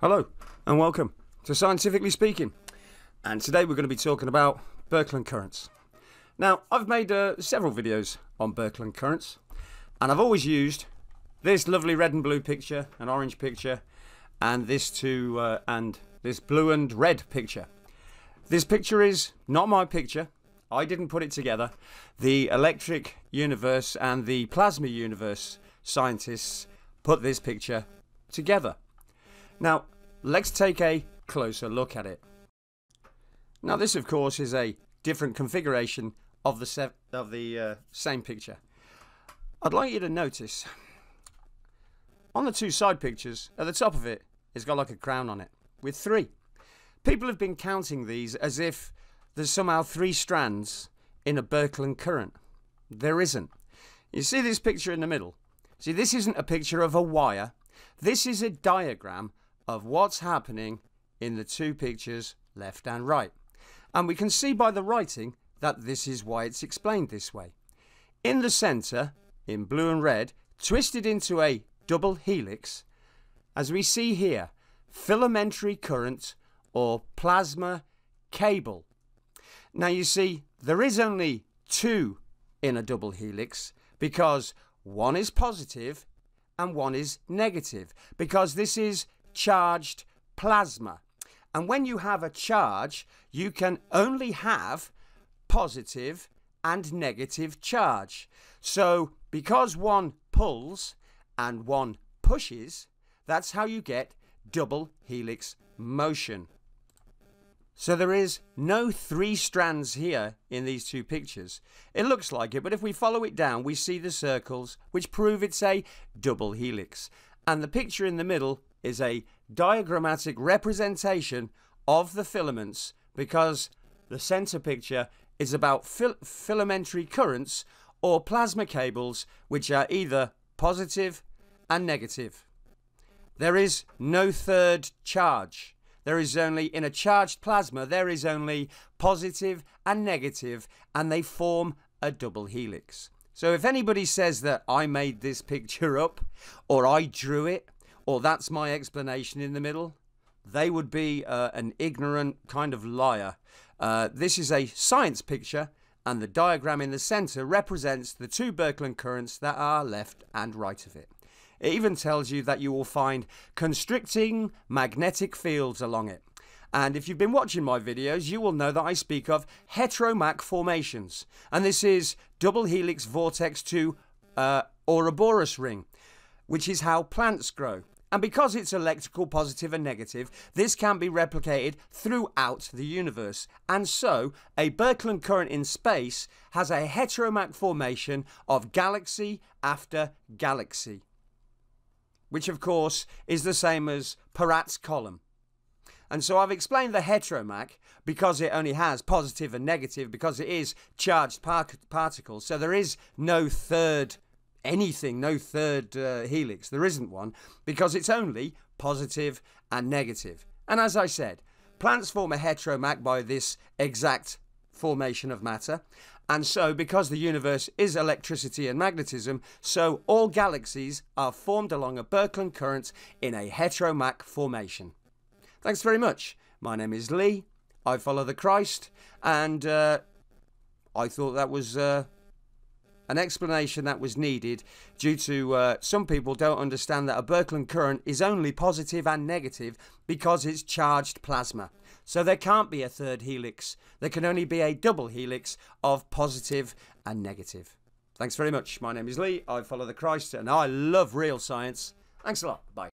Hello and welcome to Scientifically Speaking. And today we're going to be talking about Birkeland currents. Now, I've made uh, several videos on Birkeland currents, and I've always used this lovely red and blue picture, an orange picture, and this two uh, and this blue and red picture. This picture is not my picture. I didn't put it together. The electric universe and the plasma universe scientists put this picture together. Now, let's take a closer look at it. Now, this, of course, is a different configuration of the, of the uh, same picture. I'd like you to notice on the two side pictures, at the top of it, it's got like a crown on it with three. People have been counting these as if there's somehow three strands in a Birkeland current. There isn't. You see this picture in the middle? See, this isn't a picture of a wire. This is a diagram of what's happening in the two pictures left and right. And we can see by the writing that this is why it's explained this way. In the centre, in blue and red, twisted into a double helix, as we see here, filamentary current or plasma cable. Now you see, there is only two in a double helix because one is positive and one is negative because this is charged plasma. And when you have a charge, you can only have positive and negative charge. So, because one pulls and one pushes, that's how you get double helix motion. So there is no three strands here in these two pictures. It looks like it, but if we follow it down, we see the circles, which prove it's a double helix. And the picture in the middle is a diagrammatic representation of the filaments because the center picture is about fil filamentary currents or plasma cables which are either positive and negative. There is no third charge. There is only, in a charged plasma, there is only positive and negative, and they form a double helix. So if anybody says that I made this picture up, or I drew it, or that's my explanation in the middle, they would be uh, an ignorant kind of liar. Uh, this is a science picture, and the diagram in the centre represents the two Birkeland currents that are left and right of it. It even tells you that you will find constricting magnetic fields along it. And if you've been watching my videos, you will know that I speak of heteromach formations. And this is double helix vortex to uh, Ouroboros ring, which is how plants grow. And because it's electrical positive and negative, this can be replicated throughout the universe. And so, a Birkeland current in space has a heteromach formation of galaxy after galaxy. Which, of course, is the same as Peratt's column. And so I've explained the heteromach because it only has positive and negative, because it is charged par particles. So there is no third anything, no third uh, helix. There isn't one because it's only positive and negative. And as I said, plants form a heteromach by this exact formation of matter. And so, because the universe is electricity and magnetism, so all galaxies are formed along a Birkeland current in a heteromach formation. Thanks very much. My name is Lee. I follow the Christ, and uh, I thought that was uh, an explanation that was needed due to uh, some people don't understand that a Birkeland current is only positive and negative because it's charged plasma. So there can't be a third helix. There can only be a double helix of positive and negative. Thanks very much. My name is Lee. I follow the Christ and I love real science. Thanks a lot. Bye.